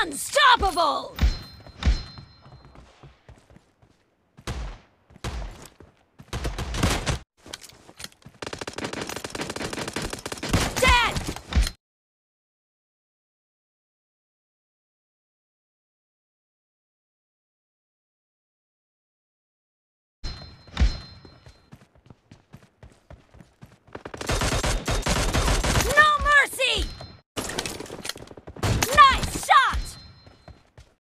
Unstoppable!